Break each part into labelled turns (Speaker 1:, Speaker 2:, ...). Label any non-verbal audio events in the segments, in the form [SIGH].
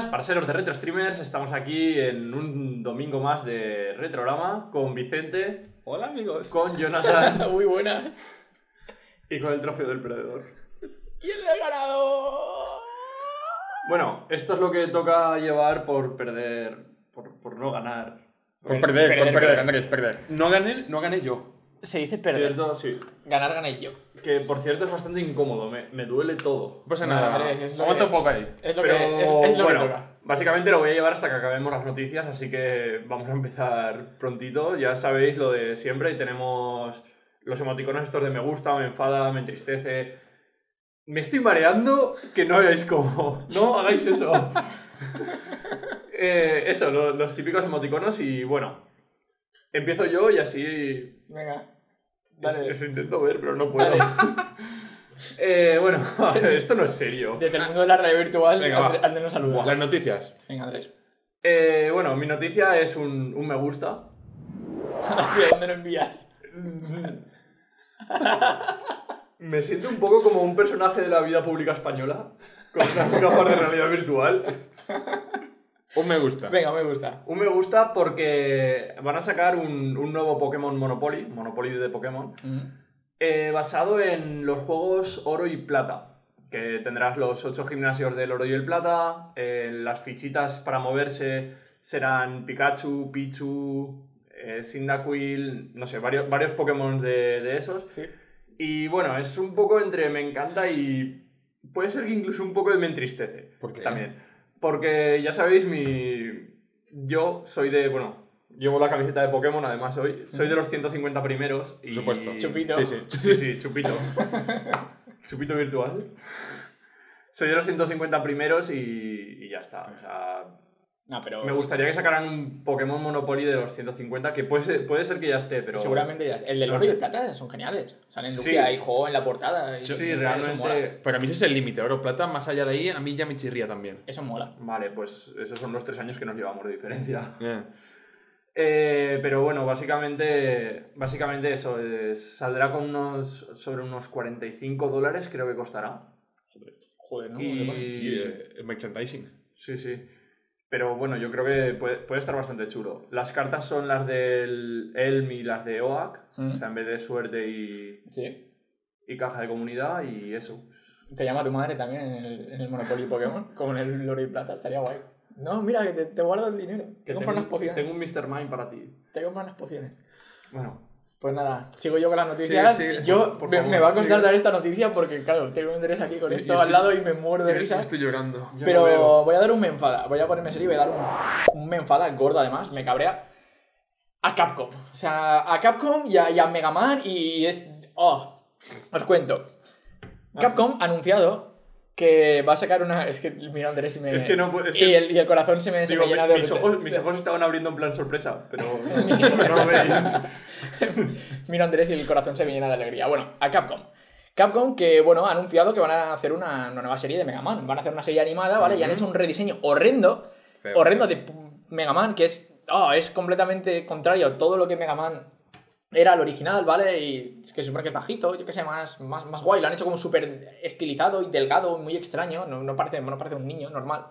Speaker 1: buenas, parceros de Retro Streamers. Estamos aquí en un domingo más de Retrograma con Vicente,
Speaker 2: Hola amigos.
Speaker 1: con [LAUGHS] Jonathan
Speaker 2: Muy buenas.
Speaker 1: y con el trofeo del perdedor.
Speaker 2: ¿Quién le ha ganado?
Speaker 1: Bueno, esto es lo que toca llevar por perder, por, por no ganar.
Speaker 2: Por perder, por
Speaker 3: perder.
Speaker 2: Andrés, perder. No gané, no gané yo.
Speaker 3: Se dice perder.
Speaker 1: Cierto, sí.
Speaker 3: Ganar gané yo.
Speaker 1: Que por cierto es bastante incómodo, me, me duele todo.
Speaker 2: Pasa
Speaker 3: Nada,
Speaker 2: nada.
Speaker 3: Es lo
Speaker 2: Aguanta
Speaker 3: que-
Speaker 2: un poco ahí.
Speaker 3: Es lo
Speaker 1: Pero
Speaker 3: que, es, es lo
Speaker 1: bueno,
Speaker 3: que toca.
Speaker 1: básicamente lo voy a llevar hasta que acabemos las noticias, así que vamos a empezar prontito. Ya sabéis lo de siempre, y tenemos los emoticonos estos de me gusta, me enfada, me entristece. Me estoy mareando, que no hagáis como. [LAUGHS] No hagáis eso. [LAUGHS] Eh, eso, lo- los típicos emoticonos y bueno. Empiezo yo y así
Speaker 3: Venga. Dale.
Speaker 1: eso intento ver, pero no puedo. [LAUGHS] Eh, bueno, [LAUGHS] esto no es serio.
Speaker 3: Desde el mundo de la realidad virtual,
Speaker 2: Venga.
Speaker 3: Andrés, nos saluda.
Speaker 2: Las noticias.
Speaker 3: Venga, Andrés.
Speaker 1: Eh, bueno, mi noticia es un, un me gusta. [LAUGHS]
Speaker 3: ¿De dónde lo envías?
Speaker 1: Me siento un poco como un personaje de la vida pública española, con unas gafas de realidad virtual.
Speaker 2: Un me gusta.
Speaker 3: Venga, me gusta.
Speaker 1: Un me gusta porque van a sacar un, un nuevo Pokémon Monopoly, Monopoly de Pokémon, eh, basado en los juegos Oro y Plata. Que tendrás los ocho gimnasios del Oro y el Plata, eh, las fichitas para moverse serán Pikachu, Pichu, eh, Cyndaquil, no sé, varios, varios Pokémon de, de esos.
Speaker 3: Sí.
Speaker 1: Y bueno, es un poco entre me encanta y puede ser que incluso un poco me entristece.
Speaker 2: ¿Por qué?
Speaker 1: También. Porque ya sabéis, mi... yo soy de, bueno, llevo la camiseta de Pokémon además hoy, soy de los 150 primeros. Y...
Speaker 2: Por supuesto.
Speaker 3: Chupito.
Speaker 2: Sí, sí.
Speaker 1: Sí, sí, chupito. [LAUGHS] chupito virtual. Soy de los 150 primeros y, y ya está. O sea,
Speaker 3: No, pero
Speaker 1: me gustaría que sacaran un Pokémon Monopoly de los 150, que puede ser, puede ser que ya esté, pero...
Speaker 3: seguramente ya. El del
Speaker 1: No
Speaker 3: oro y el plata son geniales. Salen
Speaker 1: Sí.
Speaker 3: Y juego en la portada.
Speaker 1: Sí,
Speaker 3: mola.
Speaker 1: realmente...
Speaker 2: Para mí ese es el límite. Oro, plata, más allá de ahí, a mí ya me chirría también.
Speaker 3: Eso mola.
Speaker 1: Vale, pues esos son los tres años que nos llevamos de diferencia. [LAUGHS]
Speaker 2: Eh.
Speaker 1: Eh, pero bueno, básicamente, básicamente eso, es- saldrá con unos, sobre unos 45 dólares creo que costará.
Speaker 3: Joder, ¿no?
Speaker 1: Y-
Speaker 2: Sí, eh, el merchandising.
Speaker 1: Sí, sí. Pero bueno, yo creo que puede, puede estar bastante chulo. Las cartas son las del Elm y las de OAK,
Speaker 3: Mm.
Speaker 1: o sea, en vez de suerte y,
Speaker 3: Sí.
Speaker 1: y caja de comunidad y eso.
Speaker 3: Te llama tu madre también en el, en el Monopoly Pokémon, [LAUGHS] como en el oro y plata, estaría guay. No, mira, que te, te guardo el dinero. Te
Speaker 1: Que
Speaker 3: compro unas
Speaker 1: tengo,
Speaker 3: pociones.
Speaker 1: tengo un Mr. Mind para ti.
Speaker 3: Te compro unas pociones.
Speaker 1: Bueno,
Speaker 3: Pues nada, sigo yo con las noticias.
Speaker 2: Sí, sí,
Speaker 3: yo
Speaker 1: por- por
Speaker 3: me,
Speaker 1: favor,
Speaker 3: me va a costar dar esta noticia porque, claro, tengo un interés aquí con esto
Speaker 2: y
Speaker 3: al
Speaker 2: estoy-
Speaker 3: lado y me muero de risa.
Speaker 2: Estoy llorando.
Speaker 1: Yo
Speaker 3: Pero voy a dar un me enfada. Voy a ponerme serio y voy a dar un, un me enfada gordo además, me cabrea. A Capcom. O sea, a Capcom y a, y a Mega Man y es... Oh, os cuento. Capcom ha anunciado que va a sacar una... Es que mira Andrés y me...
Speaker 1: Es que no es
Speaker 3: y,
Speaker 1: que-
Speaker 3: el, y el corazón se me, se
Speaker 1: Digo,
Speaker 3: me llena de...
Speaker 1: mis, ojos, mis ojos estaban abriendo en plan sorpresa, pero [LAUGHS] no. [LAUGHS]
Speaker 3: Mira Andrés y el corazón se me llena de alegría. Bueno, a Capcom. Capcom que, bueno, ha anunciado que van a hacer una, una nueva serie de Mega Man. Van a hacer una serie animada, ¿vale? Y han hecho un rediseño horrendo,
Speaker 2: Feo.
Speaker 3: horrendo de Mega Man, que es, oh, es completamente contrario a todo lo que Mega Man era el original, ¿vale? Y es que se supone que es bajito, yo que sé, más, más, más guay. Lo han hecho como súper estilizado y delgado, muy extraño. No, no, parece, no parece un niño normal.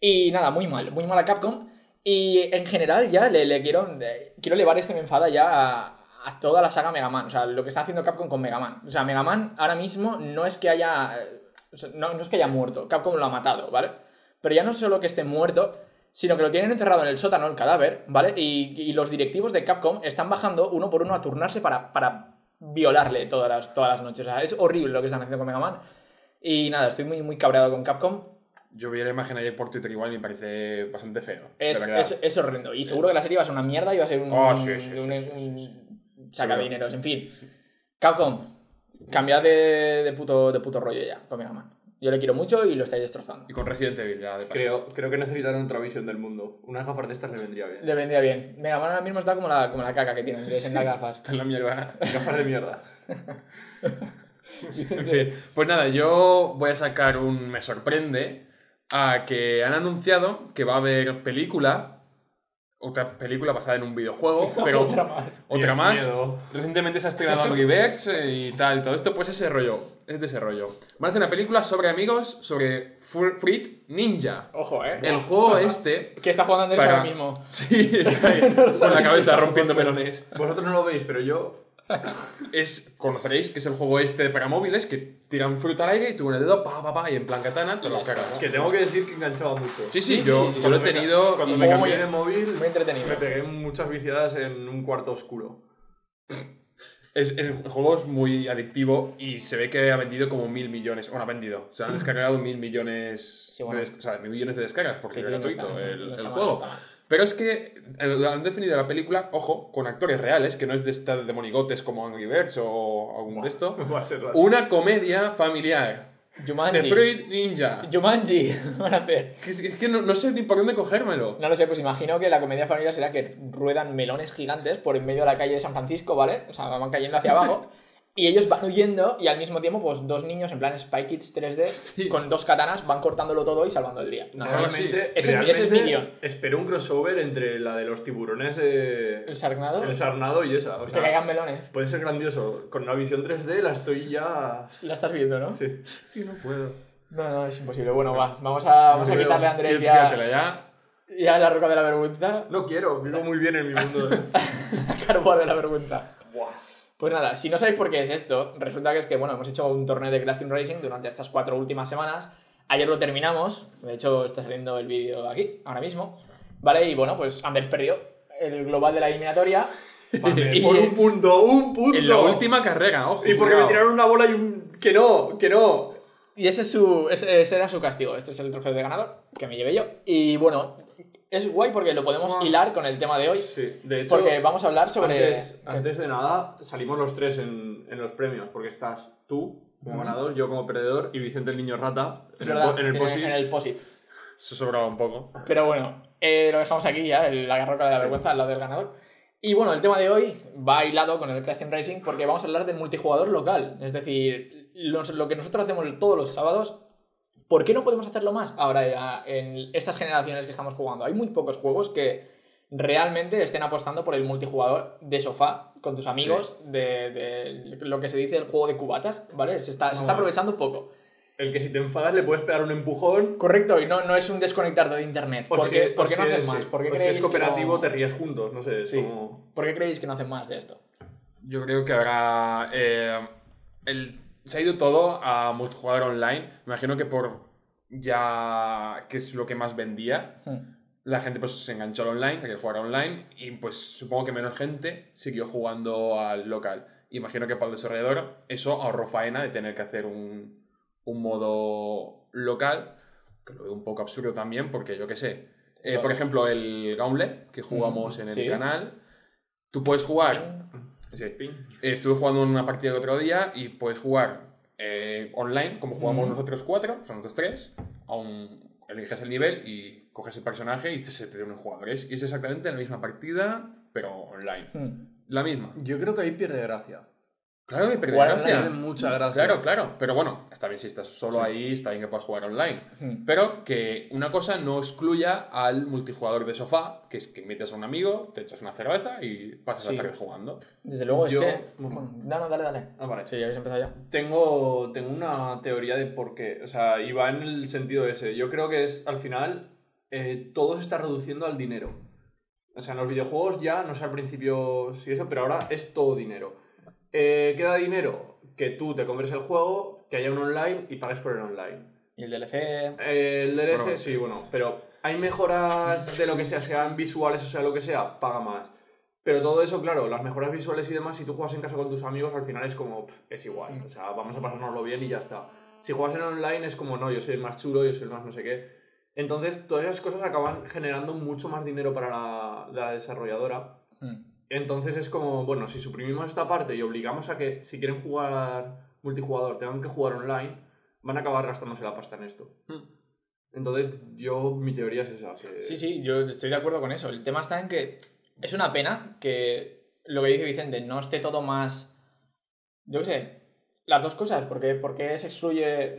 Speaker 3: Y nada, muy mal, muy mal a Capcom. Y en general ya le, le quiero, quiero elevar este me enfada ya a, toda la saga Mega Man. O sea, lo que está haciendo Capcom con Mega Man. O sea, Mega Man ahora mismo no es que haya... no es que haya muerto, Capcom lo ha matado, ¿vale? Pero ya no solo que esté muerto, sino que lo tienen encerrado en el sótano, el cadáver, ¿vale? Y, y los directivos de Capcom están bajando uno por uno a turnarse para, para violarle todas las, todas las noches. O sea, es horrible lo que están haciendo con Mega Man. Y nada, estoy muy, muy cabreado con Capcom.
Speaker 2: Yo vi la imagen ayer por Twitter igual y me parece bastante feo.
Speaker 3: Es, es, es horrendo. Y seguro que la serie va a ser una mierda y va a ser un,
Speaker 2: Oh, sí, sí,
Speaker 3: un,
Speaker 2: sí,
Speaker 3: un sacadineros. En fin. Capcom, cambiad de, de, puto, de puto rollo ya con Mega Man. Yo le quiero mucho y lo estáis destrozando.
Speaker 2: Y con Resident Evil ya de paso.
Speaker 1: Creo, creo que necesitan otra visión del mundo. Unas gafas de estas le vendría bien.
Speaker 3: Le vendría bien. Mega Man ahora mismo está como la, como la caca que tiene Andrés en las gafas.
Speaker 2: Está en la mierda.
Speaker 1: Gafas de mierda. [LAUGHS]
Speaker 2: En fin, pues nada, yo voy a sacar un me sorprende a que han anunciado que va a haber película otra película basada en un videojuego, [LAUGHS] pero
Speaker 3: Otra más.
Speaker 2: otra más.
Speaker 1: miedo.
Speaker 2: Recientemente se ha estrenado Angry Birds y tal, todo esto, pues ese rollo, es de ese rollo. Van a hacer una película sobre amigos, sobre Fr- Fruit Ninja.
Speaker 3: Ojo, eh.
Speaker 2: El juego este...
Speaker 3: Que está jugando Andrés
Speaker 2: Para-
Speaker 3: ahora mismo. [LAUGHS]
Speaker 2: Sí, está ahí, [LAUGHS] con la cabeza rompiendo melones.
Speaker 1: Vosotros no lo veis, pero yo.
Speaker 2: Es, conoceréis que es el juego este para móviles que tiran fruta al aire y tú con el dedo, pa, pa, pa, y en plan katana te lo cargas.
Speaker 1: Que tengo que decir que enganchaba mucho.
Speaker 2: Sí, sí,
Speaker 3: Sí,
Speaker 2: yo,
Speaker 3: sí, sí,
Speaker 2: yo lo he tenido
Speaker 1: Cuando
Speaker 2: y
Speaker 1: me cambié de móvil,
Speaker 3: Muy entretenido.
Speaker 1: me pegué muchas viciadas en un cuarto oscuro.
Speaker 2: es, el juego es muy adictivo y se ve que ha vendido como mil millones. Bueno, ha vendido. Se han descargado mil millones,
Speaker 3: Sí, bueno.
Speaker 2: de, o sea, mil millones de descargas porque
Speaker 3: Sí,
Speaker 2: es
Speaker 3: sí, no
Speaker 2: gratuito
Speaker 3: está-
Speaker 2: el,
Speaker 3: no está
Speaker 2: el
Speaker 3: mal,
Speaker 2: juego.
Speaker 3: no.
Speaker 2: Pero es que eh, han definido la película, ojo, con actores reales, que no es de estas de monigotes como Angry Birds o algún de esto. [LAUGHS]
Speaker 1: Va a ser raro.
Speaker 2: Una comedia familiar.
Speaker 3: Jumanji.
Speaker 2: Fruit Ninja.
Speaker 3: Jumanji [LAUGHS] van a hacer.
Speaker 2: Que es que no, no sé ni por dónde cogérmelo.
Speaker 3: No lo sé, pues imagino que la comedia familiar será que ruedan melones gigantes por en medio de la calle de San Francisco, ¿vale? O sea, van cayendo hacia abajo. [LAUGHS] Y ellos van huyendo y al mismo tiempo, pues dos niños en plan Spy Kids 3D [LAUGHS]
Speaker 2: Sí.
Speaker 3: con dos katanas van cortándolo todo y salvando el día. No.
Speaker 1: Realmente,
Speaker 3: Ese es mi- ese es mi
Speaker 1: realmente
Speaker 3: guion.
Speaker 1: Espero un crossover entre la de los tiburones, eh,
Speaker 3: El Sarnado,
Speaker 1: el sarnado y esa. O
Speaker 3: que caigan melones.
Speaker 1: puede ser grandioso. Con una visión 3D la estoy ya.
Speaker 3: La estás viendo, ¿no?
Speaker 1: Sí. Sí, no puedo.
Speaker 3: No, no, es imposible. Bueno, va, vamos a, vamos a quitarle a. Andrés ya,
Speaker 2: ya.
Speaker 3: ya la roca de la vergüenza.
Speaker 1: No quiero, vivo [LAUGHS] muy bien en mi mundo. [LAUGHS]
Speaker 3: Carbón de la vergüenza. Pues nada, si no sabéis por qué es esto, resulta que es que, bueno, hemos hecho un torneo de Crash Team Racing durante estas cuatro últimas semanas. Ayer lo terminamos, de hecho está saliendo el vídeo aquí, ahora mismo. ¿Vale? Y bueno, pues Anders perdió el global de la eliminatoria. [LAUGHS] Y
Speaker 1: por un punto, un punto.
Speaker 2: En la última carrera, ojo.
Speaker 1: Y porque me tiraron una bola y un. Que no, que no.
Speaker 3: Y ese, es su, ese, ese era su castigo. Este es el trofeo de ganador que me llevé yo. Y bueno, es guay porque lo podemos hilar con el tema de hoy.
Speaker 1: Sí, de hecho.
Speaker 3: Porque vamos a hablar sobre.
Speaker 1: Antes, antes de nada, salimos los tres en, en los premios, porque estás tú como ganador, yo como perdedor y Vicente el niño rata en el,
Speaker 3: verdad,
Speaker 1: en el posit.
Speaker 3: en el posit.
Speaker 2: Eso sobraba un poco.
Speaker 3: Pero bueno, eh, lo dejamos aquí ya, el- la roca de la
Speaker 1: Sí.
Speaker 3: vergüenza al lado del ganador. Y bueno, el tema de hoy va hilado con el Crash Team Racing porque vamos a hablar del multijugador local. Es decir, los- lo que nosotros hacemos todos los sábados, ¿por qué no podemos hacerlo más ahora ya en estas generaciones que estamos jugando? Hay muy pocos juegos que realmente estén apostando por el multijugador de sofá con tus amigos, de, de lo que se dice el juego de cubatas, ¿vale? Se está, se está
Speaker 1: Vamos.
Speaker 3: aprovechando poco.
Speaker 1: El que si te enfadas le puedes pegar un empujón.
Speaker 3: Correcto, y no, no es un desconectarte de internet.
Speaker 1: O
Speaker 3: ¿Por
Speaker 1: si-
Speaker 3: qué,
Speaker 1: o
Speaker 3: por qué
Speaker 1: si
Speaker 3: no hacen
Speaker 1: es-
Speaker 3: más? ¿Por qué
Speaker 1: o si es cooperativo,
Speaker 3: no-
Speaker 1: te ríes juntos, no sé. Es
Speaker 3: Sí.
Speaker 1: como.
Speaker 3: ¿Por qué creéis que no hacen más de esto?
Speaker 2: Yo creo que habrá. eh, el, se ha ido todo a multijugador online. Me imagino que por ya. que es lo que más vendía. La gente pues se enganchó al online, quería jugar online. Y pues supongo que menos gente siguió jugando al local. Imagino que para el desarrollador eso ahorró faena de tener que hacer un, un modo local. Que lo veo un poco absurdo también, porque yo qué sé. eh,
Speaker 3: Claro.
Speaker 2: por ejemplo, el Gauntlet que jugamos en el
Speaker 3: Sí.
Speaker 2: canal. Tú puedes jugar Eh, Estuve jugando en una partida el otro día y puedes jugar eh, online, como jugamos
Speaker 3: Ujú.
Speaker 2: nosotros cuatro, son nosotros tres. Aún eliges el nivel y coges el personaje y se te unen jugadores. Y es exactamente la misma partida, pero online.
Speaker 3: Hmm.
Speaker 2: La misma.
Speaker 1: Yo creo que ahí pierde gracia.
Speaker 2: Claro que pierde
Speaker 3: Igual
Speaker 2: gracia.
Speaker 1: Mucha gracia.
Speaker 2: Claro, claro. Pero bueno, está bien si estás solo
Speaker 1: Sí.
Speaker 2: ahí, está bien que puedas jugar online.
Speaker 3: Hmm.
Speaker 2: Pero que una cosa no excluya al multijugador de sofá, que es que invitas a un amigo, te echas una cerveza y pasas
Speaker 3: Sí.
Speaker 2: la tarde jugando.
Speaker 3: Desde luego
Speaker 1: Yo-
Speaker 3: es que... Bueno, no, no, dale, dale.
Speaker 1: Ah, vale.
Speaker 3: Sí, ya habéis empezado ya.
Speaker 1: Tengo, tengo una teoría de por qué. O sea, y va en el sentido ese. Yo creo que es, al final, eh, todo se está reduciendo al dinero. O sea, en los videojuegos ya, no sé al principio si eso, pero ahora es todo dinero. Eh, ¿Qué da dinero? Que tú te compres el juego, que haya un online y pagues por el online.
Speaker 3: Y el DLC...
Speaker 1: Eh, el DLC,
Speaker 2: Bueno.
Speaker 1: sí, bueno, pero hay mejoras de lo que sea, sean visuales o sea lo que sea, paga más. Pero todo eso, claro, las mejoras visuales y demás, si tú juegas en casa con tus amigos, al final es como, pf, es igual. O sea, vamos a pasárnoslo bien y ya está. Si juegas en online es como, no, yo soy el más chulo, yo soy el más no sé qué. Entonces, todas esas cosas acaban generando mucho más dinero para la, la desarrolladora.
Speaker 3: Hmm.
Speaker 1: Entonces es como, bueno, si suprimimos esta parte y obligamos a que si quieren jugar multijugador tengan que jugar online, van a acabar gastándose la pasta en esto. Entonces, yo, mi teoría es esa. que-
Speaker 3: Sí, sí, yo estoy de acuerdo con eso. El tema está en que es una pena que lo que dice Vicente no esté todo más. Yo qué sé, las dos cosas, porque ¿por qué se excluye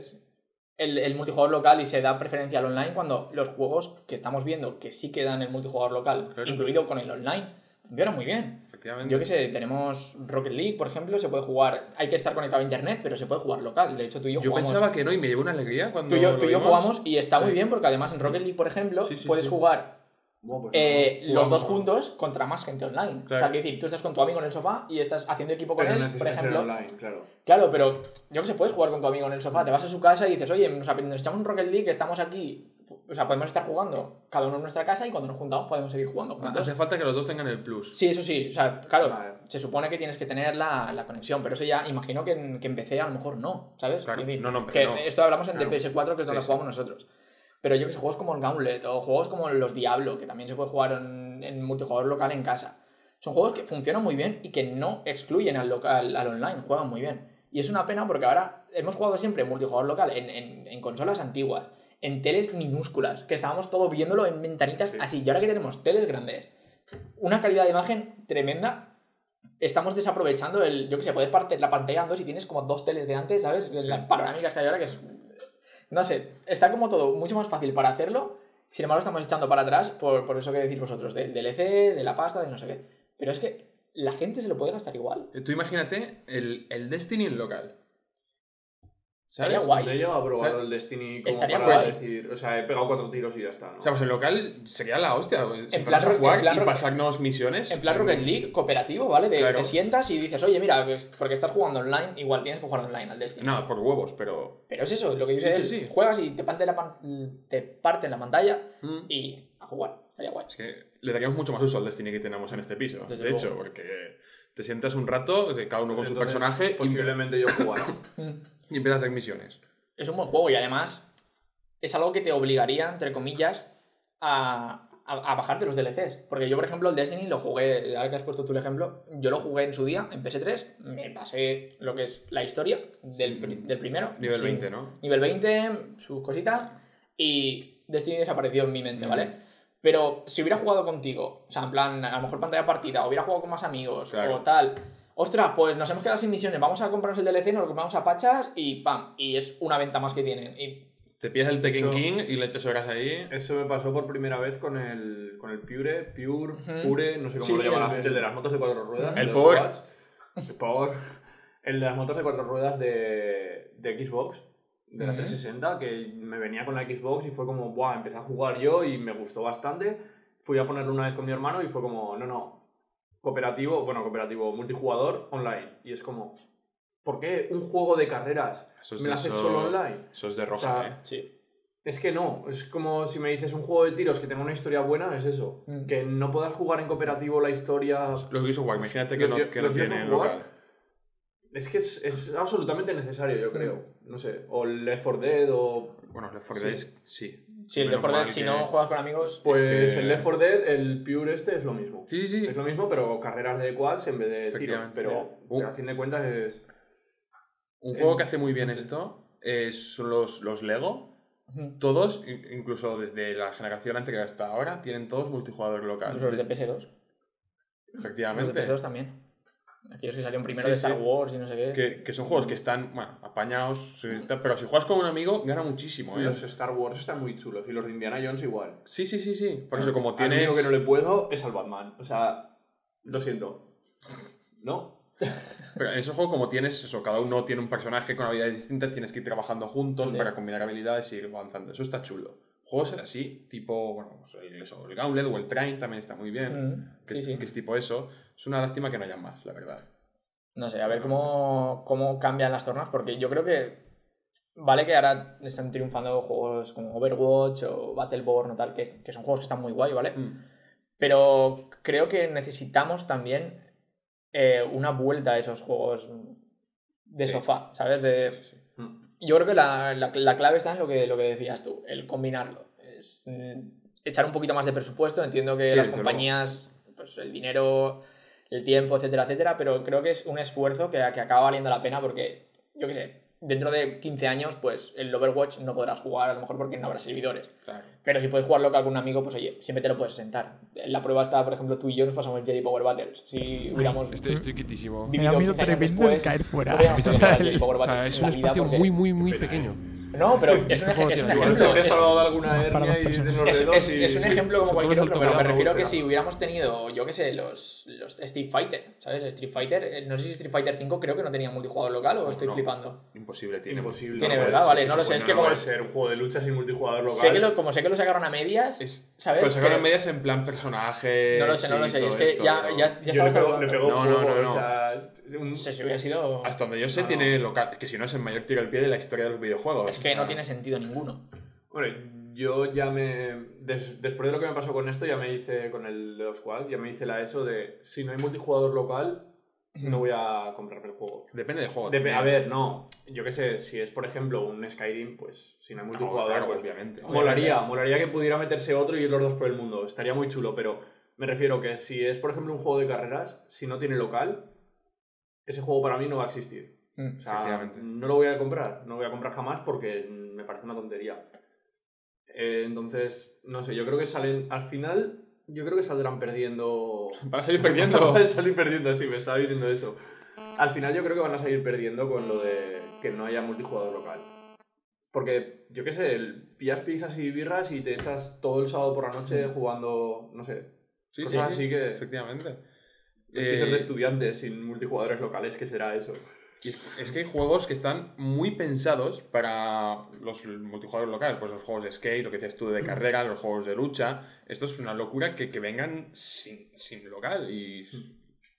Speaker 3: el, el multijugador local y se da preferencia al online cuando los juegos que estamos viendo que sí que dan el multijugador local,
Speaker 2: Claro.
Speaker 3: incluido con el online, funcionan muy bien.
Speaker 2: Efectivamente.
Speaker 3: Yo que sé, tenemos Rocket League, por ejemplo, se puede jugar, hay que estar conectado a internet, pero se puede jugar local. De hecho, tú y yo,
Speaker 2: Yo
Speaker 3: jugamos.
Speaker 2: pensaba que no y me llevó una alegría cuando.
Speaker 3: Tú y yo,
Speaker 2: lo
Speaker 3: tú y yo jugamos y está muy
Speaker 2: Sí.
Speaker 3: bien porque además en Rocket League, por ejemplo,
Speaker 2: Sí, sí,
Speaker 3: puedes
Speaker 2: sí.
Speaker 3: jugar
Speaker 1: Bueno, pues
Speaker 3: eh, los dos juntos contra más gente online. O
Speaker 2: Claro.
Speaker 3: sea, que decir, tú estás con tu amigo en el sofá y estás haciendo equipo con
Speaker 1: Pero
Speaker 3: él, por ejemplo.
Speaker 1: online, claro.
Speaker 3: Claro, pero yo que sé, puedes jugar con tu amigo en el sofá, te vas a su casa y dices, oye, nos, nos echamos un Rocket League, estamos aquí. O sea, podemos estar jugando cada uno en nuestra casa y cuando nos juntamos podemos seguir jugando juntos.
Speaker 2: Hace falta que los dos tengan el plus.
Speaker 3: Sí, eso sí, o sea, claro,
Speaker 1: Vale.
Speaker 3: se supone que tienes que tener la, la conexión, pero eso ya imagino que en, que en PC a lo mejor no, ¿sabes?
Speaker 2: Claro,
Speaker 3: decir,
Speaker 2: no, no,
Speaker 3: que
Speaker 2: no.
Speaker 3: Esto hablamos en
Speaker 1: Claro.
Speaker 3: DPS4, que es donde
Speaker 2: Sí, sí.
Speaker 3: jugamos nosotros. Pero yo que sé, juegos como el Gauntlet o juegos como los Diablo, que también se puede jugar en, en multijugador local en casa. Son juegos que funcionan muy bien y que no excluyen al, local, al online, juegan muy bien. Y es una pena porque ahora hemos jugado siempre multijugador local en, en- en consolas antiguas, en teles minúsculas, que estábamos todos viéndolo en ventanitas
Speaker 1: Sí.
Speaker 3: así. Y ahora que tenemos teles grandes, una calidad de imagen tremenda, estamos desaprovechando el, yo que sé, poder partir la pantalla en dos y tienes como dos teles de antes, ¿sabes? Las panorámicas que hay ahora que es... No sé, está como todo mucho más fácil para hacerlo, sin embargo estamos echando para atrás por, por eso que decís vosotros, del DLC, de la pasta, de no sé qué. Pero es que la gente se lo puede gastar igual.
Speaker 2: Eh, Tú imagínate el, el Destiny en local.
Speaker 3: Estaría
Speaker 2: ¿Sabes?
Speaker 3: guay.
Speaker 1: No a probar
Speaker 2: O sea,
Speaker 1: el Destiny como
Speaker 3: estaría
Speaker 1: para
Speaker 3: guay.
Speaker 1: decir, o sea, he pegado cuatro tiros y ya está, ¿no?
Speaker 2: O sea, pues en local sería la hostia. En
Speaker 3: plan
Speaker 2: plan, a jugar
Speaker 3: en plan
Speaker 2: y pasarnos misiones.
Speaker 3: En plan Rocket League, cooperativo, ¿vale? De,
Speaker 2: Claro.
Speaker 3: Te sientas y dices, oye, mira, pues, porque estás jugando online, igual tienes que jugar online al Destiny.
Speaker 2: Nada, por huevos, pero.
Speaker 3: Pero es eso, lo que dice
Speaker 2: Sí, sí, sí.
Speaker 3: juegas y te parte la, pan- te parte la pantalla
Speaker 2: Mm.
Speaker 3: y a jugar. Estaría guay.
Speaker 2: Es que le daríamos mucho más uso al Destiny que tenemos en este piso.
Speaker 3: Desde
Speaker 2: de
Speaker 3: luego.
Speaker 2: hecho, porque te sientas un rato, de cada uno con su
Speaker 1: Entonces,
Speaker 2: personaje, y,
Speaker 1: Posiblemente yo jugara. [LAUGHS]
Speaker 2: y empiezas a hacer misiones.
Speaker 3: Es un buen juego y además es algo que te obligaría, entre comillas, a, a, a bajarte los DLCs. Porque yo, por ejemplo, el Destiny lo jugué, ahora que has puesto tú el ejemplo, yo lo jugué en su día, en PS3, me pasé lo que es la historia del, del primero.
Speaker 2: Nivel
Speaker 3: sin-
Speaker 2: 20, ¿no?
Speaker 3: Nivel 20, sus cositas, y Destiny desapareció en mi mente,
Speaker 2: Mm.
Speaker 3: ¿vale? Pero si hubiera jugado contigo, o sea, en plan, a lo mejor pantalla partida, o hubiera jugado con más amigos,
Speaker 2: Claro.
Speaker 3: o tal, ostras, pues nos hemos quedado sin misiones, vamos a comprarnos el DLC, nos lo compramos a pachas y pam, y es una venta más que tienen. Y
Speaker 2: Te pillas el Tekken
Speaker 1: Eso-
Speaker 2: King y le echas horas ahí.
Speaker 1: Eso me pasó por primera vez con el, con el Pure, Pure. Pure, no sé cómo
Speaker 3: Sí,
Speaker 1: lo
Speaker 3: sí,
Speaker 1: llama la
Speaker 3: el-
Speaker 1: gente, el de las motos de cuatro ruedas.
Speaker 2: El Power.
Speaker 1: El Power. El de las motos de cuatro ruedas de, de Xbox, de la
Speaker 3: Ujú.
Speaker 1: 360, que me venía con la Xbox y fue como, ¡buah! Empecé a jugar yo y me gustó bastante. Fui a ponerlo una vez con mi hermano y fue como, no, no, cooperativo, bueno, cooperativo, multijugador, online. Y es como, ¿por qué un juego de carreras
Speaker 2: Eso es
Speaker 1: me lo haces solo online?
Speaker 2: Eso es de
Speaker 1: O
Speaker 2: roja,
Speaker 1: sea,
Speaker 2: ¿eh?
Speaker 3: sí.
Speaker 1: Es que no, es como si me dices un juego de tiros que tenga una historia buena, es eso.
Speaker 3: Mm.
Speaker 1: Que no puedas jugar en cooperativo la historia.
Speaker 2: Los Gears of War, imagínate que
Speaker 1: Los
Speaker 2: no, que no
Speaker 1: los Gears
Speaker 2: tiene local.
Speaker 1: Es que es, es absolutamente necesario,
Speaker 3: Mm.
Speaker 1: yo creo. No sé, o el Left 4 Dead o.
Speaker 2: Bueno, Left 4
Speaker 1: Sí.
Speaker 2: Dead, sí.
Speaker 3: Sí, el
Speaker 2: Menos
Speaker 3: For Dead,
Speaker 2: mal
Speaker 3: si
Speaker 2: que-
Speaker 3: no juegas con amigos,
Speaker 1: Pues
Speaker 2: que-
Speaker 1: el Left 4 Dead, el Pure este es lo mismo.
Speaker 2: Sí, sí, sí.
Speaker 1: Es lo mismo, pero carreras de quads en vez de tiros.
Speaker 2: Efectivamente.
Speaker 1: Pero,
Speaker 2: Uh.
Speaker 1: pero a fin de cuentas es.
Speaker 2: Un juego
Speaker 1: Eh,
Speaker 2: que hace muy bien
Speaker 1: no sé.
Speaker 2: esto es son los, los Lego. Todos, in- incluso desde la generación anterior hasta ahora, tienen todos multijugador local.
Speaker 3: los de PS2. Los de
Speaker 2: Efectivamente.
Speaker 3: PS2 también. Aquellos que salieron primero
Speaker 2: Sí,
Speaker 3: de
Speaker 2: sí.
Speaker 3: Star Wars y no sé qué.
Speaker 2: Que, que son juegos que están, bueno, apañados, pero si juegas con un amigo, gana muchísimo, ¿eh?
Speaker 1: Los Star Wars están muy chulos y los de Indiana Jones igual.
Speaker 2: Sí, sí, sí, sí. Por eso, como tienes.
Speaker 1: único que no le puedo es al Batman. O sea, lo siento. ¿No?
Speaker 2: Pero en esos juegos, como tienes eso, cada uno tiene un personaje con habilidades distintas, tienes que ir trabajando juntos
Speaker 3: Sí.
Speaker 2: para combinar habilidades y ir avanzando. Eso está chulo. Juegos así, tipo, bueno, pues el, eso, el Gauntlet o el Train también está muy bien.
Speaker 3: Mm,
Speaker 2: Que,
Speaker 3: sí,
Speaker 2: es,
Speaker 3: sí.
Speaker 2: que es tipo eso. Es una lástima que no haya más, la verdad.
Speaker 3: No sé, a ver cómo, cómo cambian las tornas, porque yo creo que vale que ahora están triunfando juegos como Overwatch o Battleborn o tal, que, que son juegos que están muy guay, ¿vale?
Speaker 2: Mm.
Speaker 3: Pero creo que necesitamos también eh, una vuelta a esos juegos de
Speaker 2: Sí.
Speaker 3: sofá, ¿sabes? De,
Speaker 2: Sí, sí, sí.
Speaker 3: Yo creo que la, la- la clave está en lo que, lo que decías tú, el combinarlo. Es, mm, echar un poquito más de presupuesto. Entiendo que
Speaker 2: Sí,
Speaker 3: las compañías, pues el dinero, el tiempo, etcétera, etcétera, pero creo que es un esfuerzo que, que acaba valiendo la pena porque, yo qué sé, dentro de 15 años, pues el Overwatch no podrás jugar a lo mejor porque no habrá servidores.
Speaker 2: Claro.
Speaker 3: Pero si puedes jugar local con un amigo, pues oye, siempre te lo puedes sentar. En la prueba está, por ejemplo, tú y yo nos pasamos el Jedi Power Battles. Si hubiéramos
Speaker 4: Estoy, estoy quitísimo.
Speaker 3: vivido
Speaker 5: Me da miedo
Speaker 3: 15 años
Speaker 5: tremendo el
Speaker 3: después,
Speaker 5: caer fuera.
Speaker 3: no hubiéramos
Speaker 4: A mí
Speaker 3: podido jugar
Speaker 4: también.
Speaker 3: al Jedi Power
Speaker 4: O sea,
Speaker 3: Battles
Speaker 4: es un espacio muy, muy, muy pequeño.
Speaker 3: No, pero es un, ej- es un
Speaker 1: se
Speaker 3: ejemplo. es- Es, es- es un ejemplo como
Speaker 4: se
Speaker 3: cualquier otro, pero me refiero a que si hubiéramos tenido, yo qué sé, los, los Street Fighter, ¿sabes? Street Fighter, eh, no sé si Street Fighter 5 creo que no tenía multijugador local o estoy
Speaker 2: no.
Speaker 3: flipando.
Speaker 2: Imposible, tiene.
Speaker 1: Imposible.
Speaker 3: Tiene,
Speaker 1: no
Speaker 3: ¿verdad?
Speaker 1: puede-
Speaker 3: Vale, no lo sé, es
Speaker 1: no
Speaker 3: que como
Speaker 1: puede
Speaker 3: es-
Speaker 1: ser un juego de lucha sin multijugador local.
Speaker 3: Sé que lo- como sé que lo sacaron a medias,
Speaker 2: Es,
Speaker 3: ¿sabes?
Speaker 2: Pero sacaron
Speaker 3: Que-
Speaker 2: medias en plan personaje.
Speaker 3: No lo sé, no lo sé, es que ya, ya, ya
Speaker 1: Yo
Speaker 3: estaba
Speaker 2: No, no, no, no.
Speaker 1: O sea, un-
Speaker 3: No sé si hubiera sido...
Speaker 2: Hasta donde yo sé, tiene local. Que si no es el mayor tiro al pie de la historia de los videojuegos.
Speaker 3: Que no tiene sentido ninguno.
Speaker 1: Bueno, yo ya me. des- después de lo que me pasó con esto, ya me hice con el de los quads, ya me hice la ESO de si no hay multijugador local, no voy a comprarme el juego.
Speaker 2: Depende del juego.
Speaker 1: Dep-
Speaker 2: también.
Speaker 1: a ver, no. Yo qué sé, si es por ejemplo un Skyrim, pues si no hay
Speaker 2: No,
Speaker 1: multijugador,
Speaker 2: claro,
Speaker 1: pues,
Speaker 2: obviamente.
Speaker 1: Molaría, molaría que pudiera meterse otro y ir los dos por el mundo. Estaría muy chulo, pero me refiero que si es, por ejemplo, un juego de carreras, si no tiene local, ese juego para mí no va a existir.
Speaker 3: Mm.
Speaker 1: O sea,
Speaker 2: Efectivamente.
Speaker 1: no lo voy a comprar. No lo voy a comprar jamás porque me parece una tontería. Eh, entonces, no sé, yo creo que salen. Al final, yo creo que saldrán perdiendo. [LAUGHS]
Speaker 2: Van a salir perdiendo. [LAUGHS]
Speaker 1: Van a salir perdiendo, sí, me estaba viniendo eso. Al final, yo creo que van a salir perdiendo con lo de que no haya multijugador local. Porque, yo qué sé, el- pillas pizzas y birras y te echas todo el sábado por la noche jugando, no sé,
Speaker 2: Sí,
Speaker 1: cosas
Speaker 2: sí,
Speaker 1: así que.
Speaker 2: Efectivamente.
Speaker 1: Pisos de
Speaker 2: Eh,
Speaker 1: estudiantes sin multijugadores locales, ¿qué será eso?
Speaker 2: Es, que hay juegos que están muy pensados para los multijugadores locales. Pues los juegos de skate, lo que decías tú de carrera, los juegos de lucha. Esto es una locura que, que vengan sin, sin local. Y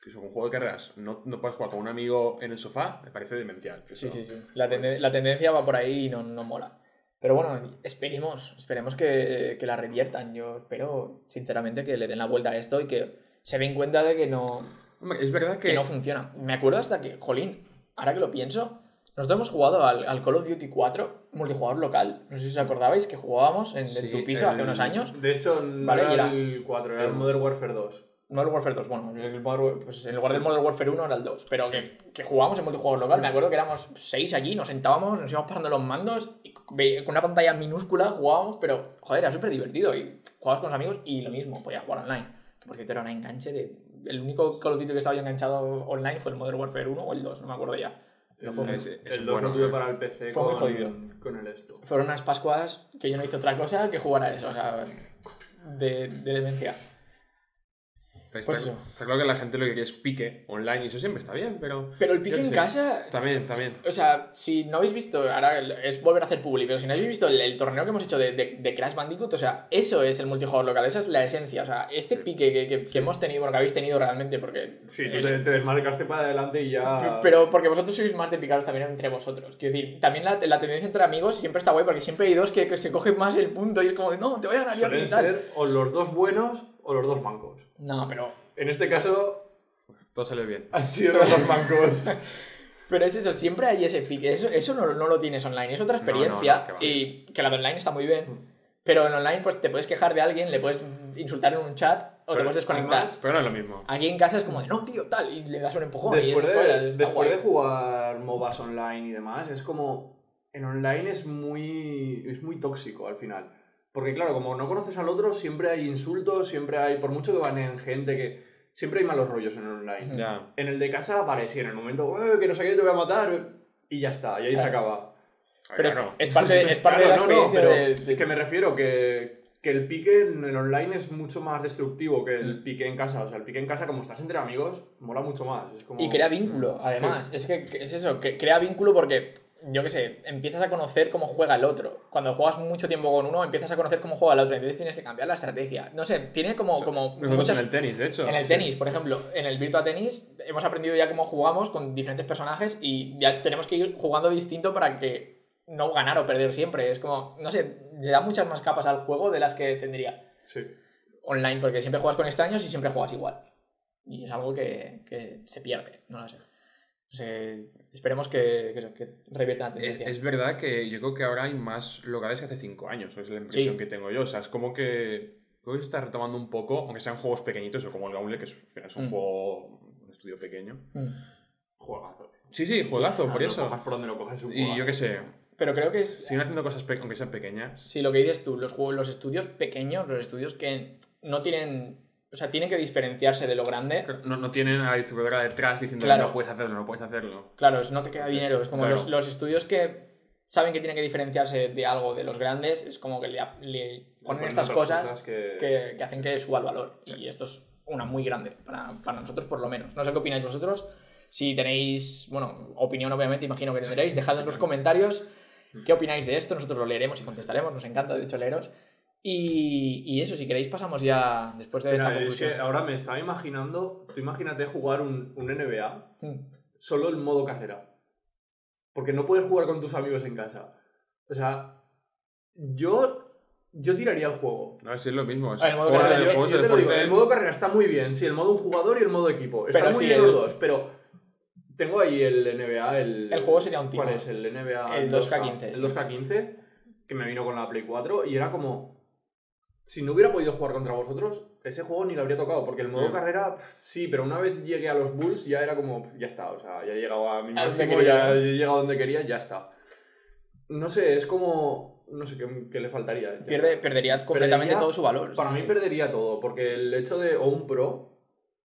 Speaker 2: que es un juego de carreras. No, no puedes jugar con un amigo en el sofá, me parece demencial.
Speaker 3: Sí, sí, sí. La, tende- la tendencia va por ahí y no, no mola. Pero bueno, esperemos, esperemos que, que la reviertan. Yo espero, sinceramente, que le den la vuelta a esto y que se den cuenta de que no,
Speaker 2: Hombre, es verdad que.
Speaker 3: que no funciona. Me acuerdo hasta que, jolín, ahora que lo pienso, nosotros hemos jugado al, al Call of Duty 4 multijugador local. No sé si os acordabais que jugábamos en, en
Speaker 2: Sí,
Speaker 3: tu piso hace
Speaker 2: el-
Speaker 3: unos años.
Speaker 1: De hecho, no
Speaker 3: Vale,
Speaker 1: era,
Speaker 3: era-
Speaker 1: el 4, era el
Speaker 2: el-
Speaker 1: Modern Warfare 2.
Speaker 3: Modern Warfare 2, bueno, el Modern- pues en lugar del Modern Warfare 1 era el 2, pero que, que jugábamos en multijugador local. Me acuerdo que éramos seis allí, nos sentábamos, nos íbamos pasando los mandos y con una pantalla minúscula jugábamos, pero joder, era súper divertido y jugabas con los amigos y lo mismo, podías jugar online. Que por cierto era un enganche de. El único Call of Duty que estaba yo enganchado online fue el Modern Warfare 1 o el 2, no me acuerdo ya. Pero fue muy-
Speaker 2: Ese- ese
Speaker 1: El
Speaker 2: es
Speaker 1: 2
Speaker 2: bueno,
Speaker 1: lo tuve
Speaker 2: eh.
Speaker 1: para el PC
Speaker 3: Fue muy
Speaker 1: con,
Speaker 3: jodido.
Speaker 1: con el esto.
Speaker 3: Fueron unas Pascuas que yo no hice otra cosa que jugar a eso, o sea, de, de demencia.
Speaker 2: Está,
Speaker 3: Pues eso.
Speaker 2: está claro que la gente lo que quiere es pique online y eso siempre está bien, pero.
Speaker 3: Pero el pique en
Speaker 2: sé.
Speaker 3: casa
Speaker 2: También, también.
Speaker 3: O sea, si no habéis visto, ahora es volver a hacer publi, pero si no habéis visto el, el torneo que hemos hecho de, de- de Crash Bandicoot, o sea, eso es el multijugador local, esa es la esencia. O sea, este pique que, que- que hemos tenido, bueno, que habéis tenido realmente, porque.
Speaker 1: Sí, tú
Speaker 3: es-
Speaker 1: te, te desmarcaste para adelante y ya.
Speaker 3: Pero porque vosotros sois más de picaros también entre vosotros. Quiero decir, también la, la tendencia entre amigos siempre está guay, porque siempre hay dos que, que se cogen más el punto y es como de, no, te voy a ganar yo a ti",
Speaker 1: Suelen
Speaker 3: y tal.
Speaker 1: ser o los dos buenos o los dos mancos.
Speaker 3: No, pero.
Speaker 1: En este caso,
Speaker 2: Todo sale bien.
Speaker 1: han sido los dos mancos. [LAUGHS]
Speaker 3: Pero es eso, siempre hay ese pique. Eso, eso no, no lo tienes online, es otra
Speaker 2: No, no,
Speaker 3: experiencia.
Speaker 2: no, que
Speaker 3: y que la de online está muy bien. Pero en online, pues te puedes quejar de alguien, le puedes insultar en un chat o te
Speaker 1: Pero
Speaker 3: puedes desconectar.
Speaker 1: además,
Speaker 2: Pero no es lo mismo.
Speaker 3: Aquí en casa es como de, no, tío, tal, y le das un empujón. y
Speaker 1: después
Speaker 3: esas
Speaker 1: de, después de jugar MOBAs online y demás, es como. En online es muy. es muy tóxico al final. Porque claro, como no conoces al otro, siempre hay insultos, siempre hay. Por mucho que van en gente que. Siempre hay malos rollos en el online. En el de casa, vale, sí, en el momento, "Eh, que no sé qué, te voy a matar. Y ya está, y ahí se acaba.
Speaker 3: Pero
Speaker 2: Claro.
Speaker 3: es parte, es parte
Speaker 1: Claro,
Speaker 3: de la
Speaker 1: no, no, pero
Speaker 3: de- de-
Speaker 1: que me refiero que, que el pique en el online es mucho más destructivo que
Speaker 3: Mm.
Speaker 1: el pique en casa. O sea, el pique en casa, como estás entre amigos, mola mucho más. Es como...
Speaker 3: Y crea vínculo, además. Es que que es eso, que crea vínculo porque, yo qué sé, empiezas a conocer cómo juega el otro. Cuando juegas mucho tiempo con uno, empiezas a conocer cómo juega el otro. Entonces tienes que cambiar la estrategia. No sé, tiene como, como muchas...
Speaker 2: en el tenis, de hecho.
Speaker 3: En el
Speaker 2: Sí.
Speaker 3: tenis, por ejemplo, en el Virtua Tennis hemos aprendido ya cómo jugamos con diferentes personajes y ya tenemos que ir jugando distinto para que no ganar o perder siempre. Es como, no sé, le da muchas más capas al juego de las que tendría
Speaker 1: Sí.
Speaker 3: online, porque siempre juegas con extraños y siempre juegas igual. Y es algo que, que se pierde, no lo sé. O sea, esperemos que, que, que revierta la
Speaker 2: Eh,
Speaker 3: tendencia.
Speaker 2: Es verdad que yo creo que ahora hay más locales que hace 5 años, es la impresión
Speaker 3: Sí.
Speaker 2: que tengo yo. O sea, es como que creo que se está retomando un poco, aunque sean juegos pequeñitos, o como el Gauntlet, que es, al final es un
Speaker 3: Mm.
Speaker 2: juego, un estudio pequeño.
Speaker 3: Mm.
Speaker 1: Juegazo.
Speaker 2: Sí, sí, juegazo,
Speaker 1: Ah,
Speaker 2: por
Speaker 1: lo
Speaker 2: eso.
Speaker 1: cojas por donde lo coges, un
Speaker 2: Y yo qué sé,
Speaker 3: Pero creo que es...
Speaker 2: siguen haciendo cosas, aunque sean pequeñas.
Speaker 3: Sí, lo que dices tú, los, juegos, los estudios pequeños, los estudios que no tienen... O sea, tienen que diferenciarse de lo grande.
Speaker 2: No, no tienen a la distribuidora detrás diciendo
Speaker 3: Claro.
Speaker 2: no puedes hacerlo, no puedes hacerlo.
Speaker 3: Claro, es- no te queda dinero. Es como
Speaker 2: Claro.
Speaker 3: los, los estudios que saben que tienen que diferenciarse de algo de los grandes, es como que le, le ponen
Speaker 1: ponen
Speaker 3: estas cosas,
Speaker 1: cosas que-
Speaker 3: que... que hacen que suba el valor. Y esto es una muy grande para, para nosotros, por lo menos. No sé qué opináis vosotros. Si tenéis, bueno, opinión obviamente, imagino que tendréis, dejadlo en los [LAUGHS] comentarios qué opináis de esto, nosotros lo leeremos y contestaremos, nos encanta, de hecho, leeros. Y, y eso, si queréis, pasamos ya después de esta
Speaker 1: Mira, es
Speaker 3: conclusión.
Speaker 1: que ahora me estaba imaginando, tú imagínate jugar un, un NBA
Speaker 3: Mm.
Speaker 1: solo el modo carrera. Porque no puedes jugar con tus amigos en casa. O sea, yo, yo tiraría el juego.
Speaker 2: No, sí, es lo mismo. Es
Speaker 3: Ah, el modo carrera,
Speaker 2: de-
Speaker 1: yo,
Speaker 2: juegos
Speaker 1: yo
Speaker 2: de
Speaker 1: te lo digo,
Speaker 2: deporte.
Speaker 1: el modo carrera está muy bien. Sí, el modo un jugador y el modo equipo. Están muy
Speaker 3: sí,
Speaker 1: bien
Speaker 3: el-
Speaker 1: los dos, pero tengo ahí el NBA. El,
Speaker 3: El juego sería un timo.
Speaker 1: ¿Cuál es? El NBA.
Speaker 3: El 2K15,
Speaker 1: El
Speaker 3: sí.
Speaker 1: 2K15, que me vino con la Play 4 y era como. Si no hubiera podido jugar contra vosotros, ese juego ni lo habría tocado, porque el modo
Speaker 2: Mm.
Speaker 1: carrera, sí, pero una vez llegué a los Bulls ya era como, ya está, o sea, ya he llegado a mi máximo, ya he llegado donde quería, ya está. No sé, es como, no sé qué, qué le faltaría.
Speaker 3: Pierde, perdería completamente
Speaker 1: Perdería-
Speaker 3: todo su valor.
Speaker 1: Para
Speaker 3: sí,
Speaker 1: mí perdería todo, porque el hecho de, o un pro,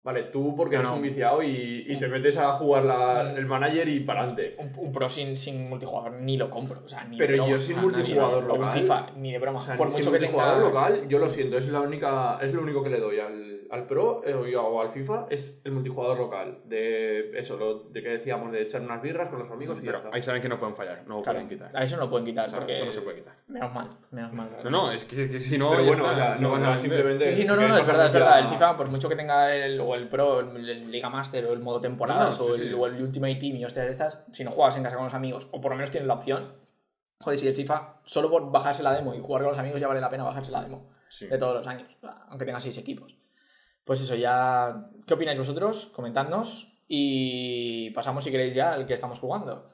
Speaker 1: vale, tú porque
Speaker 2: No,
Speaker 1: eres un viciado y, y te metes a jugar la- el manager y para adelante.
Speaker 3: Un, un pro sin, sin multijugador ni lo compro. O sea, ni
Speaker 1: Pero
Speaker 3: broma,
Speaker 1: yo sin multijugador
Speaker 3: nadie.
Speaker 1: Local-
Speaker 3: FIFA, ni de broma.
Speaker 1: O sea,
Speaker 3: Por mucho que tenga.
Speaker 1: local, yo lo siento, es la única, es lo único que le doy al, al Pro eh, o al FIFA, es el multijugador local. De eso, lo de que decíamos, de echar unas birras con los amigos y ya
Speaker 2: Pero
Speaker 1: está.
Speaker 2: ahí saben que no pueden fallar, no lo
Speaker 3: Claro,
Speaker 2: pueden quitar.
Speaker 3: a eso no lo pueden quitar.
Speaker 2: O sea,
Speaker 3: porque...
Speaker 2: Eso no se puede quitar.
Speaker 3: Menos mal, menos mal.
Speaker 2: No, no, es que, que si no.
Speaker 1: Pero
Speaker 2: ya
Speaker 1: bueno,
Speaker 2: está,
Speaker 1: o sea, no,
Speaker 2: van a
Speaker 1: no,
Speaker 2: vender.
Speaker 1: simplemente.
Speaker 3: Sí, sí,
Speaker 1: si
Speaker 3: no, no, no,
Speaker 1: queréis
Speaker 3: es verdad, es verdad.
Speaker 1: ya-
Speaker 3: El FIFA, por mucho que tenga el, o el Pro, el, el Liga Master, o el modo temporadas,
Speaker 2: No, no,
Speaker 3: o,
Speaker 2: sí,
Speaker 3: el,
Speaker 2: sí.
Speaker 3: o el Ultimate Team y hostias de estas, si no juegas en casa con los amigos, o por lo menos tienes la opción, joder, si el FIFA, solo por bajarse la demo y jugar con los amigos ya vale la pena bajarse la demo
Speaker 2: Sí.
Speaker 3: de todos los años, aunque tenga seis equipos. Pues eso, ya. ¿Qué opináis vosotros? Comentadnos y pasamos, si queréis, ya al que estamos jugando.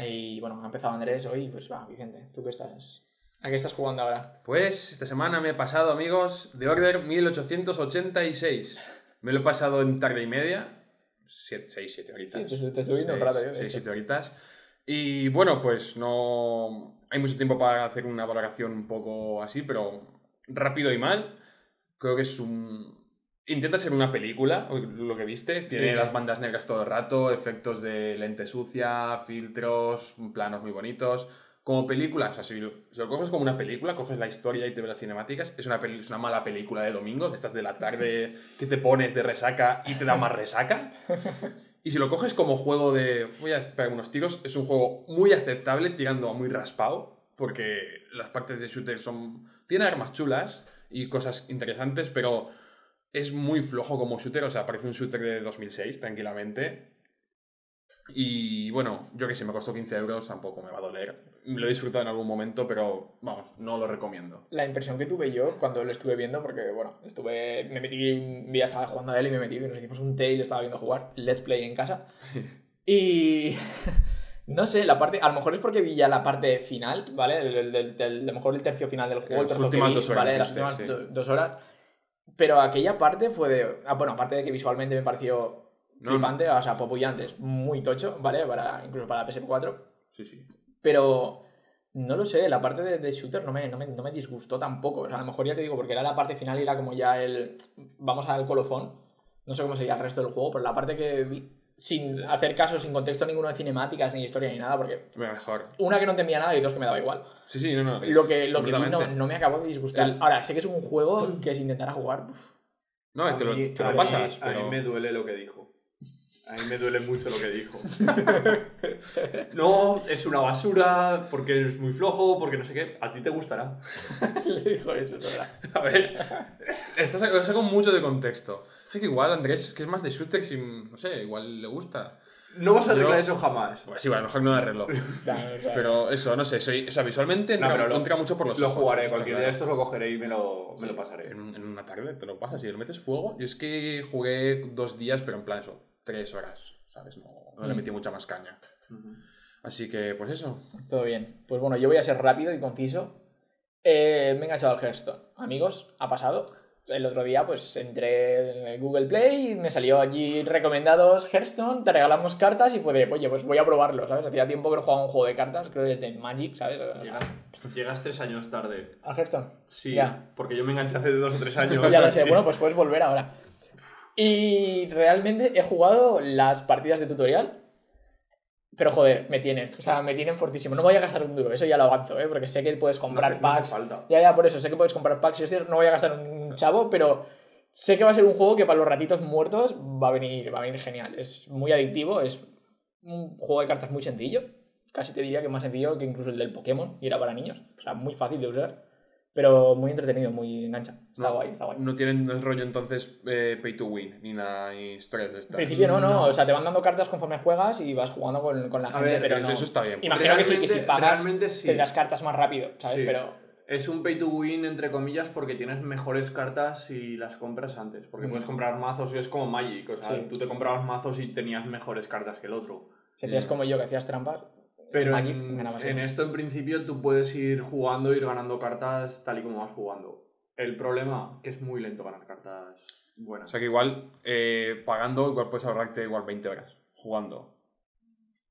Speaker 3: Y bueno, ha empezado Andrés hoy, pues va, Vicente, ¿tú qué estás? ¿A qué estás jugando ahora?
Speaker 2: Pues esta semana me he pasado, amigos, de Order 1886. Me lo he pasado en tarde y media. 6, 7 horitas.
Speaker 3: Sí, te- te estoy viendo un
Speaker 2: Seis-
Speaker 3: rato yo, de
Speaker 2: seis,
Speaker 3: hecho.
Speaker 2: siete horitas. Y bueno, pues no. Hay mucho tiempo para hacer una valoración un poco así, pero rápido y mal. Creo que es un. Intenta ser una película, lo que viste. Tiene
Speaker 3: sí.
Speaker 2: las bandas negras todo el rato, efectos de lente sucia, filtros, planos muy bonitos. Como película, o sea, si lo, si lo coges como una película, coges la historia y te ves las cinemáticas, es una, es una mala película de domingo, de estas de la tarde que te pones de resaca y te da más resaca. [LAUGHS] Y si lo coges como juego de voy a pegar unos tiros, es un juego muy aceptable, tirando a muy raspado, porque las partes de shooter son. Tiene armas chulas y cosas interesantes, pero es muy flojo como shooter, o sea, parece un shooter de 2006, tranquilamente. Y bueno, yo que sé, me costó 15 euros, tampoco me va a doler. Lo he disfrutado en algún momento, pero vamos, no lo recomiendo.
Speaker 3: La impresión que tuve yo cuando lo estuve viendo, porque bueno, estuve, me metí un día, estaba jugando a él y me metí, y nos hicimos un tail, estaba viendo jugar, let's play en casa. [LAUGHS] Y [LAUGHS] no sé, la parte, a lo mejor es porque vi ya la parte final, ¿vale? El, el- del- a lo mejor el tercio final del juego, el tercio que vi,
Speaker 2: dos horas,
Speaker 3: ¿vale? Las últimas
Speaker 2: sí.
Speaker 3: do- dos horas. Pero aquella parte fue de. Ah, bueno, aparte de que visualmente me pareció
Speaker 2: No,
Speaker 3: flipante, o sea, popullante, es muy tocho, ¿vale? Para, incluso para la PS4.
Speaker 2: Sí, sí.
Speaker 3: Pero no lo sé, la parte de, de shooter no me, no, me, no me disgustó tampoco. O sea, a lo mejor ya te digo, porque era la parte final y era como ya el. Vamos al colofón. No sé cómo sería el resto del juego, pero la parte que vi, sin hacer caso, sin contexto ninguno de cinemáticas, ni historia, ni nada, porque
Speaker 2: Mejor.
Speaker 3: una que no entendía nada y dos que me daba igual.
Speaker 2: Sí, sí, no, no.
Speaker 3: Lo que, lo que vi no, no me acabó de disgustar.
Speaker 2: El-
Speaker 3: Ahora, sé que es un juego que si intentara jugar. uf,
Speaker 2: No,
Speaker 1: A
Speaker 2: te lo, te lo pasas,
Speaker 1: A mí me duele lo que dijo. A mí me duele mucho lo que dijo. [LAUGHS] No, es una basura, porque es muy flojo, porque no sé qué. A ti te gustará. [LAUGHS]
Speaker 3: le dijo eso.
Speaker 2: A ver, esto saco, saco mucho de contexto. Es que igual Andrés, que es más de shooters y, no sé, igual le gusta.
Speaker 1: No vas a arreglar
Speaker 2: Yo-
Speaker 1: eso jamás.
Speaker 2: Pues sí, bueno, mejor no arreglo. [LAUGHS]
Speaker 3: Ya, o sea,
Speaker 2: Pero eso, no sé, soy, o sea, visualmente entra,
Speaker 1: No, pero lo-
Speaker 2: entra mucho por los
Speaker 1: Lo
Speaker 2: ojos.
Speaker 1: jugaré,
Speaker 2: está
Speaker 1: cualquier día
Speaker 2: claro.
Speaker 1: de estos lo cogeré y me lo, me lo pasaré.
Speaker 2: En, en una tarde te lo pasas y le metes fuego. Y es que jugué dos días, pero en plan eso, tres horas, ¿sabes? No, no le
Speaker 3: Mm.
Speaker 2: metí mucha más caña. Así que, pues eso.
Speaker 3: Todo bien. Pues bueno, yo voy a ser rápido y conciso. Eh, me he enganchado al Hearthstone. Amigos, ha pasado. El otro día, pues entré en Google Play y me salió allí recomendados Hearthstone, te regalamos cartas y puede, oye, pues voy a probarlo, ¿sabes? Hacía tiempo que no jugaba un juego de cartas, creo desde Magic, ¿sabes? O sea,
Speaker 1: Llegas tres años tarde.
Speaker 3: Al Hearthstone.
Speaker 1: Sí,
Speaker 3: Ya.
Speaker 1: porque yo me enganché hace dos o tres años. [LAUGHS]
Speaker 3: Ya lo sé, bueno, pues puedes volver ahora. Y realmente he jugado las partidas de tutorial. Pero joder, me tienen. O sea, me tienen fortísimo. No voy a gastar un duro, eso ya lo avanzo, ¿eh? Porque sé que puedes comprar
Speaker 1: No no
Speaker 3: packs.
Speaker 1: falta.
Speaker 3: Ya, ya, por eso, sé que puedes comprar packs. Yo sé- no voy a gastar un chavo, pero sé que va a ser un juego que para los ratitos muertos va a venir, va a venir genial. Es muy adictivo, es un juego de cartas muy sencillo. Casi te diría que más sencillo que incluso el del Pokémon y era para niños. O sea, muy fácil de usar, pero muy entretenido, muy engancha. Está
Speaker 2: No,
Speaker 3: guay, está guay.
Speaker 2: No tienen no es rollo entonces eh, pay to win, ni nada, ni historias de
Speaker 3: En
Speaker 2: estas.
Speaker 3: principio no, no,
Speaker 1: No.
Speaker 3: o sea, te van dando cartas conforme juegas y vas jugando con, con la
Speaker 1: A
Speaker 3: gente,
Speaker 1: ver,
Speaker 3: pero
Speaker 2: eso, está bien.
Speaker 3: Imagino que sí, que si pagas
Speaker 1: sí.
Speaker 3: tendrás cartas más rápido, ¿sabes?
Speaker 1: Sí.
Speaker 3: Pero
Speaker 1: Es un pay to win, entre comillas, porque tienes mejores cartas si las compras antes. Porque
Speaker 3: Mm.
Speaker 1: puedes comprar mazos y es como Magic. O sea,
Speaker 3: Sí.
Speaker 1: tú te comprabas mazos y tenías mejores cartas que el otro.
Speaker 3: si hacías como yo que hacías trampas,
Speaker 1: Pero
Speaker 3: Magic
Speaker 1: en, en esto, en principio, tú puedes ir jugando, ir ganando cartas tal y como vas jugando. El problema, que es muy lento ganar cartas
Speaker 2: O
Speaker 1: buenas.
Speaker 2: sea que igual eh, pagando, igual puedes ahorrarte igual 20 horas jugando.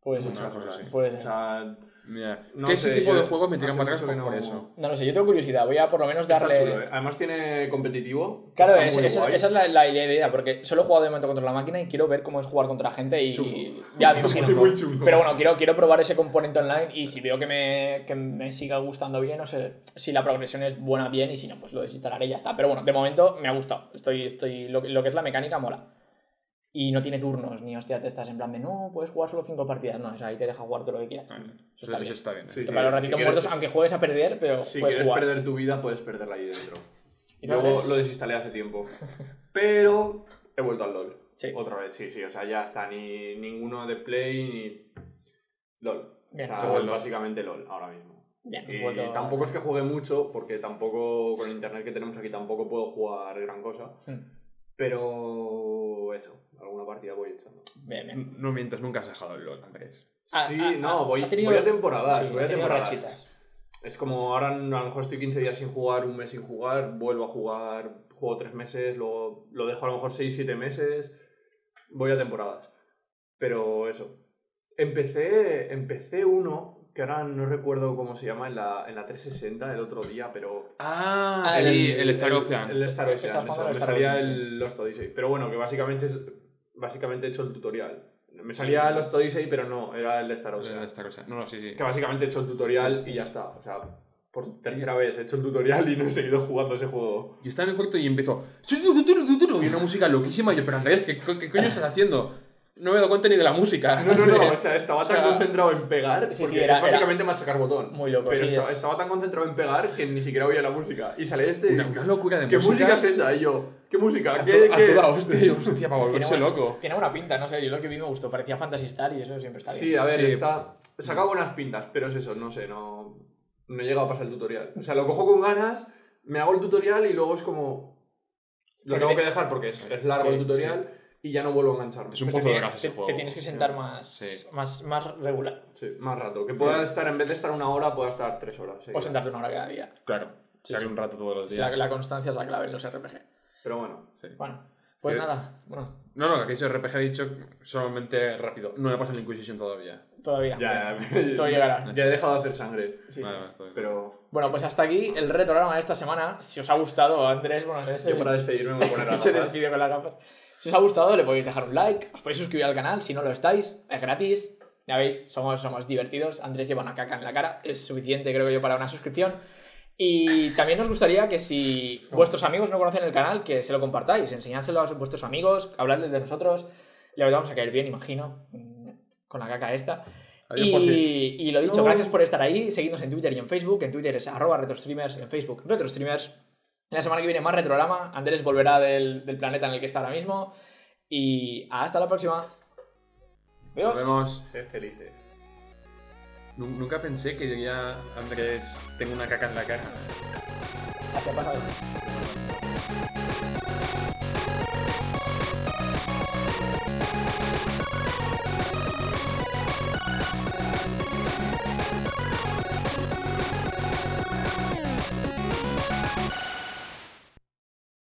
Speaker 3: Puede ser.
Speaker 2: Una cosa así.
Speaker 3: Puede
Speaker 1: O sea,
Speaker 2: Mira,
Speaker 1: No
Speaker 2: que ese
Speaker 1: sé,
Speaker 2: tipo
Speaker 1: yo
Speaker 2: de juegos me tiran para atrás por,
Speaker 1: no-
Speaker 2: eso.
Speaker 3: No lo sé, yo tengo curiosidad, voy a por lo menos darle...
Speaker 1: chulo, ¿eh? Además tiene competitivo.
Speaker 3: Claro, es- esa, es la, la idea, porque solo he jugado de momento contra la máquina y quiero ver cómo es jugar contra gente y... Ya, [LAUGHS] me imagino.
Speaker 1: Muy, muy chungo.
Speaker 3: Pero bueno, quiero, quiero probar ese componente online y si veo que me, que me siga gustando bien, no sé si la progresión es buena bien y si no, pues lo desinstalaré y ya está. Pero bueno, de momento me ha gustado. Estoy, estoy, lo, que- lo que es la mecánica mola. Y no tiene turnos, ni hostia, te estás en plan de no, puedes jugar solo cinco partidas. No, o sea, ahí te deja jugar todo lo que quieras.
Speaker 2: Vale,
Speaker 3: Eso está bien.
Speaker 2: está bien.
Speaker 1: Sí,
Speaker 3: para los
Speaker 1: si quieres-
Speaker 3: aunque juegues a perder, pero
Speaker 1: Si
Speaker 3: puedes
Speaker 1: quieres
Speaker 3: jugar.
Speaker 1: perder tu vida, puedes perderla ahí dentro.
Speaker 3: Y
Speaker 1: Luego lo desinstalé hace tiempo. [LAUGHS] Pero he vuelto al LOL.
Speaker 3: Sí.
Speaker 1: Otra vez, sí, sí. O sea, ya está. Ni ninguno de Play ni. LOL.
Speaker 3: Bien,
Speaker 1: o sea,
Speaker 3: bueno.
Speaker 1: básicamente LOL ahora mismo.
Speaker 3: Bien,
Speaker 1: Y
Speaker 3: vuelto-
Speaker 1: tampoco es que juegue mucho, porque tampoco con el internet que tenemos aquí tampoco puedo jugar gran cosa.
Speaker 3: Hmm.
Speaker 1: Pero eso, alguna partida voy echando.
Speaker 3: Bien, bien.
Speaker 2: No mientas, nunca has dejado el LOL, Andrés.
Speaker 3: Ah,
Speaker 1: Sí,
Speaker 3: ah,
Speaker 1: no,
Speaker 3: ah,
Speaker 1: voy,
Speaker 3: tenido-
Speaker 1: voy a temporadas,
Speaker 3: Sí,
Speaker 1: voy a temporadas.
Speaker 3: rachitas.
Speaker 1: Es como ahora a lo mejor estoy 15 días sin jugar, un mes sin jugar, vuelvo a jugar, juego 3 meses, luego lo dejo a lo mejor 6, 7 meses, voy a temporadas. Pero eso. Empecé, empecé uno, que ahora no recuerdo cómo se llama, en la, en la 360 el otro día, pero...
Speaker 2: Ah,
Speaker 3: Ah,
Speaker 2: sí,
Speaker 3: el-
Speaker 2: el, Star Ocean.
Speaker 1: El, Star
Speaker 3: Estás
Speaker 1: Ocean, me
Speaker 3: Star
Speaker 1: salía
Speaker 3: Ocean,
Speaker 1: el Lost Odyssey. Pero bueno, que básicamente es... Básicamente he hecho el tutorial. Me salía el Lost Odyssey, pero no, era el de Star Ocean.
Speaker 2: El Star Ocean. No, no, sí, sí.
Speaker 1: Que básicamente he hecho el tutorial y ya está. O sea, por tercera vez he hecho el tutorial y no he seguido jugando ese juego.
Speaker 2: Yo estaba en el cuarto y empezó. Y una música loquísima. Y yo, pero Andrés, ¿qué, qué coño estás haciendo? No me he dado cuenta ni de la música.
Speaker 1: No, no, no, o sea, estaba [LAUGHS] tan
Speaker 3: sea,
Speaker 1: concentrado en pegar,
Speaker 3: sí,
Speaker 1: porque
Speaker 3: sí, era-
Speaker 1: es básicamente machacar botón.
Speaker 3: Muy loco,
Speaker 1: Pero
Speaker 3: sí,
Speaker 1: estaba,
Speaker 3: es-
Speaker 1: estaba tan concentrado en pegar que ni siquiera oía la música. Y sale este.
Speaker 2: Una, una locura de
Speaker 1: ¿Qué
Speaker 2: música.
Speaker 1: música es esa? Y yo, ¿qué música?
Speaker 2: A,
Speaker 1: ¿Qué, qué?
Speaker 2: toda hostia, hostia, para
Speaker 3: Tiene
Speaker 2: volverse
Speaker 3: buena-
Speaker 2: loco.
Speaker 3: Tiene buena pinta, no sé, yo lo que vi me gustó, parecía Fantasy Star y eso siempre está
Speaker 1: Sí,
Speaker 3: bien.
Speaker 1: a ver,
Speaker 2: Sí.
Speaker 1: está. Saca buenas pintas, pero es eso, no sé, no. No he llegado a pasar el tutorial. O sea, lo cojo con ganas, me hago el tutorial y luego es como. Lo
Speaker 3: Porque
Speaker 1: tengo
Speaker 3: te-
Speaker 1: que dejar porque es, es largo
Speaker 3: Sí,
Speaker 1: el tutorial y ya no vuelvo a engancharme.
Speaker 2: Es un
Speaker 3: Pues
Speaker 2: pozo de gas ese
Speaker 3: te-
Speaker 2: juego.
Speaker 3: te tienes que sentar más,
Speaker 2: Sí.
Speaker 3: más, más regular.
Speaker 1: Sí, más rato. Que pueda
Speaker 2: Sí.
Speaker 1: estar, en vez de estar una hora, pueda estar tres horas.
Speaker 3: O
Speaker 1: seguidas.
Speaker 3: sentarte una hora cada día.
Speaker 2: Claro.
Speaker 3: Sí, sí.
Speaker 2: un rato todos los
Speaker 3: O sea,
Speaker 2: días.
Speaker 3: la constancia es la clave en los RPG.
Speaker 1: Pero bueno.
Speaker 2: Sí.
Speaker 3: Bueno, pues
Speaker 2: ¿Qué?
Speaker 3: nada, bueno,
Speaker 2: No, no, que aquí dicho RPG he dicho solamente rápido. No me pasa la Inquisition todavía.
Speaker 3: todavía.
Speaker 1: Ya, [LAUGHS]
Speaker 3: Todo llegará. [LAUGHS]
Speaker 1: Ya he dejado de hacer sangre.
Speaker 3: Sí, sí.
Speaker 2: Vale, vale, todo bien.
Speaker 1: Pero.
Speaker 3: Bueno, pues hasta aquí el retrograma de esta semana. Si os ha gustado, Andrés, bueno, Andrés
Speaker 1: Yo para despedirme me voy a poner [LAUGHS]
Speaker 3: se despide con las gafas. Si os ha gustado, le podéis dejar un like, os podéis suscribir al canal si no lo estáis, es gratis. Ya veis, somos, somos divertidos. Andrés lleva una caca en la cara, es suficiente, creo yo, para una suscripción. Y también nos gustaría que si vuestros amigos no conocen el canal, que se lo compartáis, enseñádselo a vuestros amigos, habladles de nosotros. Le vamos a caer bien, imagino, mm, con la caca esta. Y, lo dicho,
Speaker 1: No.
Speaker 3: gracias por estar ahí. Seguidnos en Twitter y en Facebook. En Twitter es arroba retrostreamers, en Facebook retrostreamers. La semana que viene más retrograma. Andrés volverá del, planeta en el que está ahora mismo. Y hasta la próxima.
Speaker 2: Nos vemos.
Speaker 1: Ser felices.
Speaker 2: Nunca pensé que yo ya Andrés tengo una caca en la cara.
Speaker 3: Así ha pasado.